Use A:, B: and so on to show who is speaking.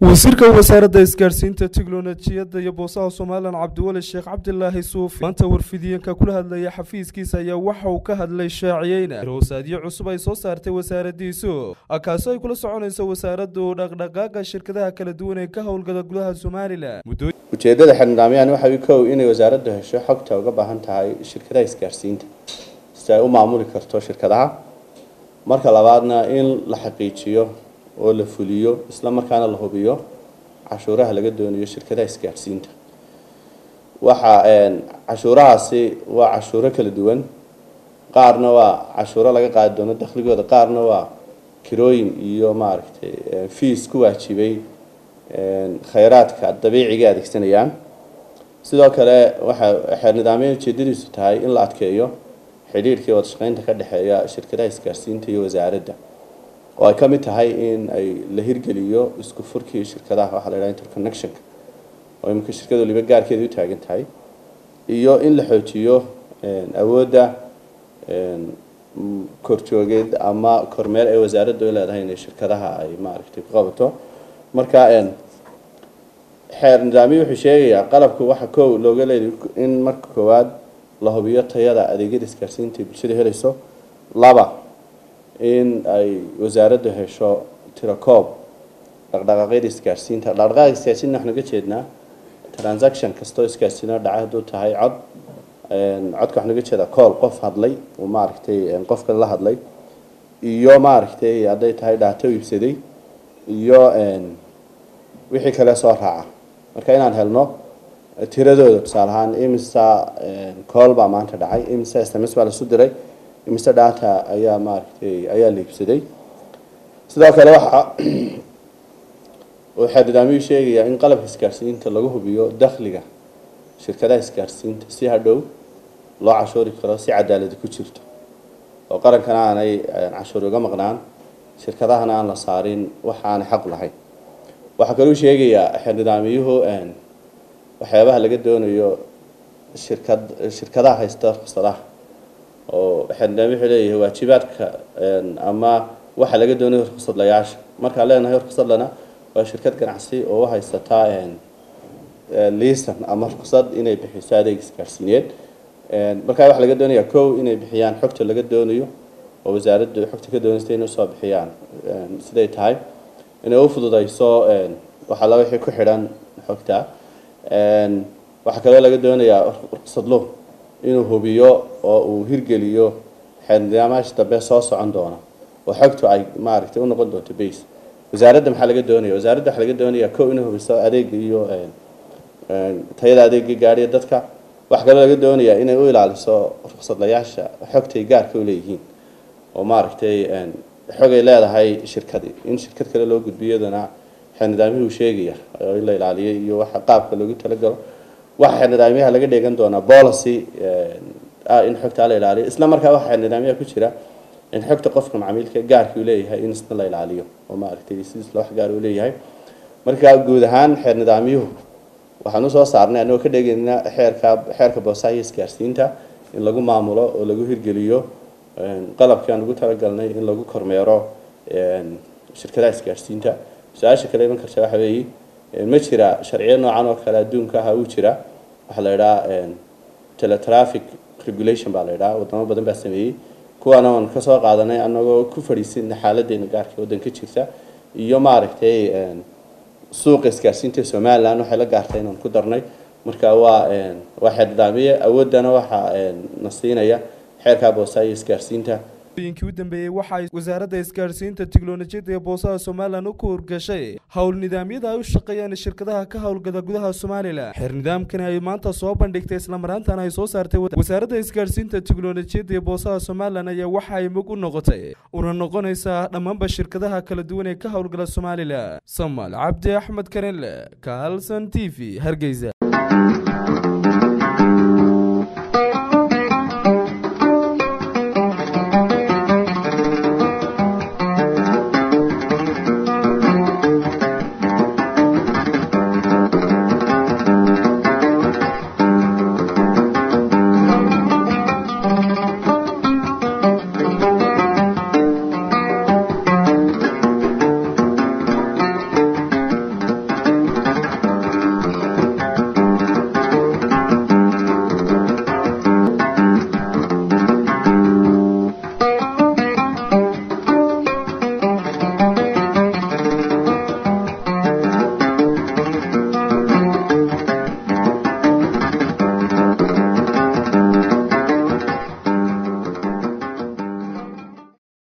A: wasiirka wasaaradda isgaadhsiinta tiknolojiyadda iyo boosaha somalilan cabdiweli sheekh cabdilaahi suufi maanta warfidiyeenka kula hadlaya xafiiskiisa ayaa waxa uu ka hadlay shaaciyeyna roosaadyo cusub ay soo saartay wasaaradiisu kaasoo ay kula soconayso wasaaraddu dhaqdhaqaaqa shirkadaha kala duwan ee ka howlgala gudaha somalilan
B: ujeedada xildhibaamyahan waxa kow inay wasaaraddu hesho xogta uga baahan tahay shirkadaha isgaadhsiinta si ay u maamuli karto shirkadaha marka labaadna in la xaqiijiyo oo la fuliyo isla markaana la hubiyo cashuuraha laga doonayo shirkadaha isgaadhsiinta waxa cashuurahaasi waa cashuuro kala duwan. Qaarna waa cashuuro laga qaadi doono dakhligooda. Qaarna waa kirooyin iyo maaragtay fees ku waajibay khayraadka dabiiciga adeegsanayaan. Sidoo kale waxa waxay nidaamyeen ujeedadiisu tahay in la adkeeyo xidhiirhkii wada shaqeynta ka dhexeeya shirkadaha isgaadhsiinta iyo wasaaradda oo ay ka mid tahay in ay la hirgeliyo isku furkii shirkadaha waxaa la yidhaha interconnectionka oo iminka shirkada waliba gaarkeeda u taagan tahay iyo in la xoojiyo awoodda korjoogeed ama kormeer ee wasaaraddu ay leedahay inay shirkadaha ay maaragtay ku qabato. Marka xeer nidaamiyi wuxuu sheegayaa qalabku waxa kow looga leeday in marka koowaad la hubiyo tayada adeegyada isgaarsiinta bulshada helayso laba in ay wasaaraddu hesho tirakoob dhaqdhaqaaqyada isgaarsiinta dhaqdhaqaaqa isgaarsiinta waxaan uga jeednaa transaction kastoo isgaarsiino dhaca hadduu tahay cod codka waxaan uga jeedaa cool qof hadlay uu maaragtay qof kale la hadlay iyo maaragtay hadday tahay dhaato iibsaday iyo wixii kale soo raaca. Marka inaan helno tiradooda tusaale ahaan imisa cool baa maanta dhacay imisa sms baa lasu diray imise data ayaa maaragtay ayaa la iibsaday sidoo kale waxa waxaa nidaamiyuu sheegayaa in qalabka isgaarsiinta lagu hubiyo dakhliga shirkadaha isgaarsiinta si hadhow loo cashuuri karo si cadaaladi ku jirto. Oo qarankana aanay cashuur uga maqnaan shirkadahana aan la saarin waxa aanay xaq lahayn. Waxaa kaluu sheegayaa xeer nidaamiyuhu waxyaabaha laga doonayo shirkad shirkadaha haysta ruqsadaha oo xeernidaamyo wuxuu leeyahay waajibaadka ama waxa laga doonayo ruqsadlayaasha markaan leenahay ruqsadlana waa shirkad ganacsi oo u haysataa liisan ama ruqsad inay bixiso adeeg isgaarsiineed markaa waxaa laga doonayaa kow inay bixiyaan xogta laga doonayo oo wasaaraddu xogta ka doonaysa inay u soo bixiyaan siday tahay. Inay u fududayso waxaa la wixii ku xidhan xogta. Waxaa kaloo laga doonayaa ruqsadluhu inuu hubiyo oo uu hirgeliyo xeernidaamaasha dambe soo socon doona. Oo xogtu ay maaragtay u noqon doonto base wasaaradda maxaa laga doonaya? Wasaaradda waxaa laga doonayaa kow inay hubiso adeega iyo tayada adeegii gaadhiya dadka. Waxaa kaloo laga doonayaa inay u ilaaliso ruqsadlayaasha xogtay gaarka u leeyihiin. Oo maaragtay xogay leedahay shirkadi in shirkad kale loo gudbiyo iyadana sheegaya oo in la ilaaliyo iyo waxa qaabka loogu talagalo waxa nidaamyaha laga dheegan doonaa policy ah in xogta la ilaaliyo. Isla markaa waxa nidaamyaha ku jira in xogta qofka macmiilka gaarka uu leeyahay in isna la ilaaliyo oo maaragtay si isla wax gaar uu leeyahay. Marka guud ahaan xeer nidaamyuhu waxaan u soo saarnay anagoo ka dheegayna xeerka xeerka boosaha iyo isgaarsiinta in lagu maamulo oo lagu hirgeliyo qalabkii aan ugu talagalnay in lagu kormeero shirkadaha isgaarsiinta. Su'aasha kale iman karta waxa weeye ma jira sharciyo noocan oo kale adduunka ah uu jira waxaa la idhaha teletraffic regulation baa la idhaha wadamo badan baa sameeyey. Kuwaana waan ka soo qaadanay anagoo ku fadhiisina xaaladeena gaarka waddanka jirta iyo maaragtay suuqa isgaarsiinta somalilan waxay la gaartay inaan ku darnay. Marka waa waa xeer nidaamiye awooddana waxaa na siinaya xeerka boosaha iyo isgaarsiinta
A: yinkii u dambeeyey waxay wasaaradda isgaadhsiinta tiknolojiyadda ee boosaha somalilan u kuurgashay. Howl nidaamyada ay u shaqeeyaan shirkadaha ka howlgada gudaha somalilan xeer nidaamkani ay maanta soo bandhigtay islamaraantana ay soo saartay wasaaradda isgaadhsiinta tiknolojiyadda ee boosaha somalilan ayaa waxa ay mug u noqotay una noqonaysaa dhammaanba shirkadaha kala duwan ee ka howlgala somalilan samal cabdi axmed karenle kalson t v hargeysa